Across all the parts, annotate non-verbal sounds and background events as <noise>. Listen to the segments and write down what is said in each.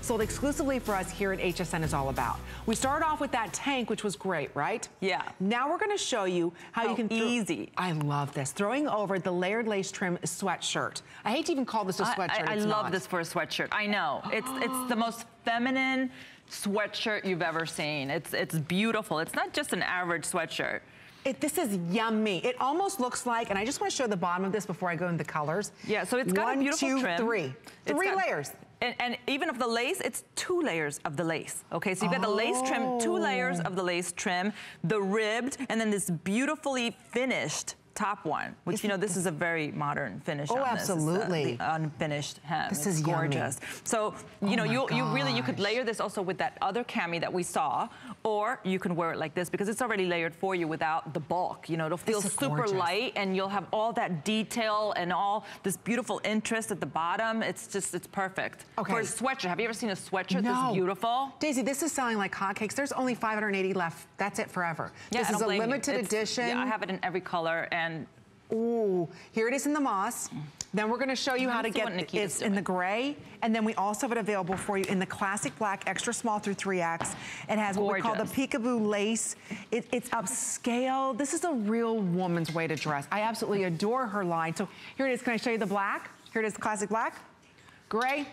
sold exclusively for us here at HSN is all about. We started off with that tank, which was great, right? Yeah. Now we're gonna show you how, how you can- easy. I love this. Throwing over the layered lace trim sweatshirt. I hate to even call this a sweatshirt. I, I, I love not. this for a sweatshirt. I know. It's it's the most feminine sweatshirt you've ever seen. It's it's beautiful. It's not just an average sweatshirt. It, this is yummy. It almost looks like, and I just want to show the bottom of this before I go into the colors. Yeah, so it's got One, a beautiful two, trim. three. Three got- layers. And, and even of the lace, it's two layers of the lace. Okay, so you've got the lace trim, two layers of the lace trim, the ribbed, and then this beautifully finished top one, which you know this is a very modern finish. Oh, on this. Uh, the- absolutely. unfinished hem. This It's is yummy. gorgeous. So you Oh know you you really you could layer this also with that other cami that we saw, or you can wear it like this because it's already layered for you without the bulk. You know it'll feel super gorgeous. light, and you'll have all that detail and all this beautiful interest at the bottom. It's just it's perfect. Okay. For a sweatshirt, have you ever seen a sweatshirt No. that's beautiful? Daisy, this is selling like hotcakes. There's only 580 left. That's it forever. Yeah, this is a limited edition. Yeah, I have it in every color, and Ooh, here it is in the moss. Then we're gonna show you how to get it's in the gray, and then we also have it available for you in the classic black, extra small through 3X. It has what we call the peekaboo lace. It, it's upscale. This is a real woman's way to dress. I absolutely adore her line. So here it is. Can I show you the black? Here it is, classic black, gray,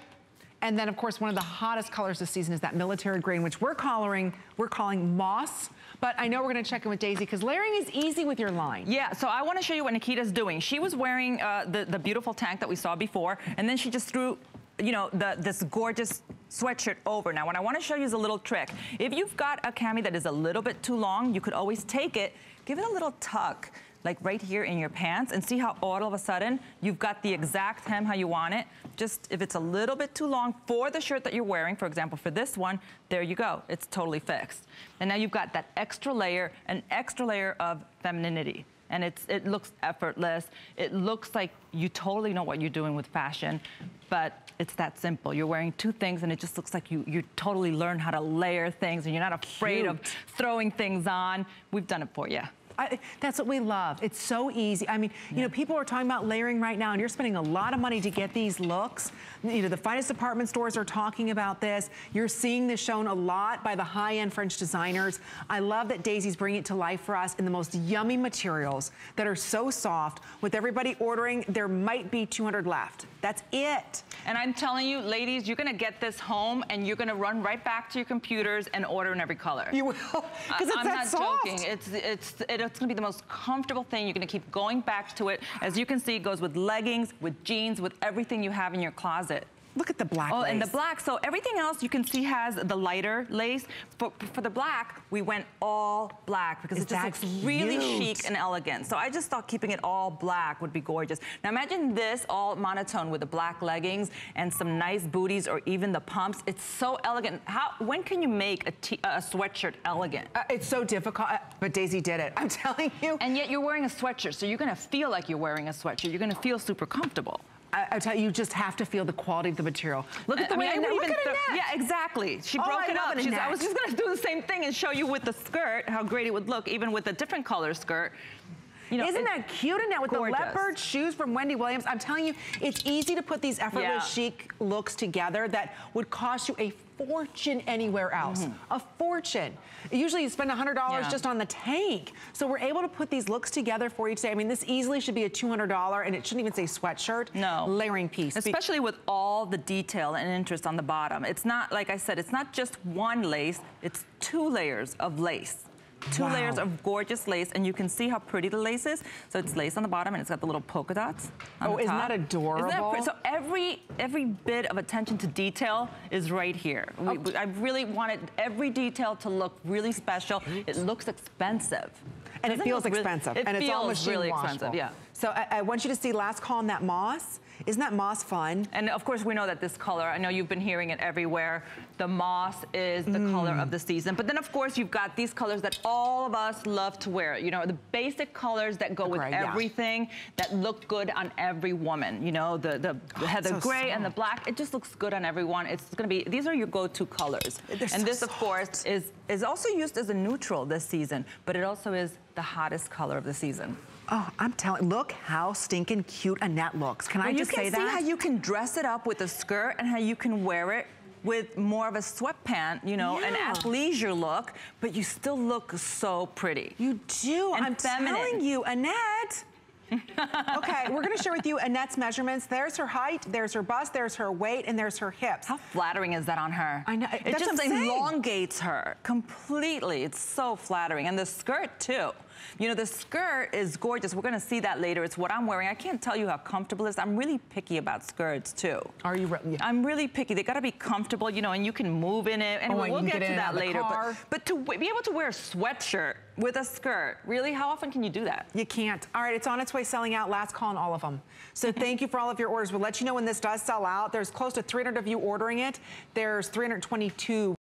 and then of course one of the hottest colors this season is that military green, which we're calling, we're calling moss. But I know we're gonna check in with Daisy because layering is easy with your line. Yeah, so I want to show you what Nikita's doing. She was wearing uh, the, the beautiful tank that we saw before, and then she just threw, you know, the, this gorgeous sweatshirt over. Now, what I want to show you is a little trick. If you've got a cami that is a little bit too long, you could always take it, give it a little tuck, like right here in your pants, and see how all of a sudden you've got the exact hem how you want it. Just if it's a little bit too long for the shirt that you're wearing, for example, for this one, there you go. It's totally fixed. And now you've got that extra layer, an extra layer of femininity. And it's, it looks effortless. It looks like you totally know what you're doing with fashion, but it's that simple. You're wearing two things and it just looks like you, you totally learn how to layer things and you're not afraid of throwing things on. We've done it for you. I, that's what we love. It's so easy. I mean, you know, people are talking about layering right now and you're spending a lot of money to get these looks. You know, the finest department stores are talking about this. You're seeing this shown a lot by the high-end French designers. I love that Daisy's bringing it to life for us in the most yummy materials that are so soft. With everybody ordering, there might be 200 left. That's it. And I'm telling you, ladies, you're gonna get this home and you're gonna run right back to your computers and order in every color. You will, <laughs> because it's I'm that not soft. joking. It's it's it's gonna be the most comfortable thing. You're gonna keep going back to it. As you can see, it goes with leggings, with jeans, with everything you have in your closet. Look at the black Oh, and the black. So everything else you can see has the lighter lace. For, for the black, we went all black because Is it just looks really chic and elegant. So I just thought keeping it all black would be gorgeous. Now imagine this all monotone with the black leggings and some nice booties or even the pumps. It's so elegant. How? When can you make a, t a sweatshirt elegant? Uh, it's so difficult, uh, but Daisy did it. <laughs> I'm telling you. And yet you're wearing a sweatshirt, so you're gonna feel like you're wearing a sweatshirt. You're gonna feel super comfortable. I, I tell you, you just have to feel the quality of the material. Look at the I way mean, I look at Annette. Yeah, exactly. She Oh, broke I it up. She's, I was just gonna do the same thing and show you with the skirt how great it would look, even with a different color skirt. You know, Isn't that cute, Annette, with gorgeous. the leopard shoes from Wendy Williams? I'm telling you, it's easy to put these effortless Yeah. chic looks together that would cost you a fortune anywhere else. A fortune. Usually you spend $100 Mm-hmm. Yeah. just on the tank. So we're able to put these looks together for you today. I mean, this easily should be a $200 and it shouldn't even say sweatshirt. No. Layering piece. Especially with all the detail and interest on the bottom. It's not, like I said, it's not just one lace, it's two layers of lace. Two Wow. layers of gorgeous lace, and you can see how pretty the lace is. So it's lace on the bottom, and it's got the little polka dots on Oh, isn't that adorable? Isn't that? So every every bit of attention to detail is right here. We, Oh. I really wanted every detail to look really special. It looks expensive. and it feels look really- expensive. It and it's all feels machine really washable. expensive, yeah. So I, I want you to see last call on that moss. Isn't that moss fun? And of course, we know that this color, I know you've been hearing it everywhere, the moss is the color of the season. But then, of course, you've got these colors that all of us love to wear. You know, the basic colors that go The with gray, yeah. everything, that look good on every woman. You know, the, the, the oh, heather so gray and the black, it just looks good on everyone. It's gonna be, these are your go-to colors. They're and so this, of course, is, is also used as a neutral this season, but it also is the hottest color of the season. Oh, I'm telling, look how stinking cute Annette looks. Can I And you can say see that? how you can dress it up with a skirt and how you can wear it with more of a sweatpant, you know, an Yeah. athleisure look, but you still look so pretty. You do. And I'm feminine. telling you, Annette. <laughs> okay, we're going to share with you Annette's measurements. There's her height, there's her bust, there's her weight, and there's her hips. How flattering is that on her? I know, It that's just elongates her completely. It's so flattering. And the skirt, too. You know, the skirt is gorgeous. We're going to see that later. It's what I'm wearing. I can't tell you how comfortable it is. I'm really picky about skirts, too. Are you? Re- yeah. I'm really picky. They got to be comfortable, you know, and you can move in it. And Oh, we'll, we'll get get to that out of the later. But, but to be able to wear a sweatshirt with a skirt, really, how often can you do that? You can't. All right, it's on its way selling out. Last call on all of them. So thank you for all of your orders. We'll let you know when this does sell out. There's close to 300 of you ordering it. There's 322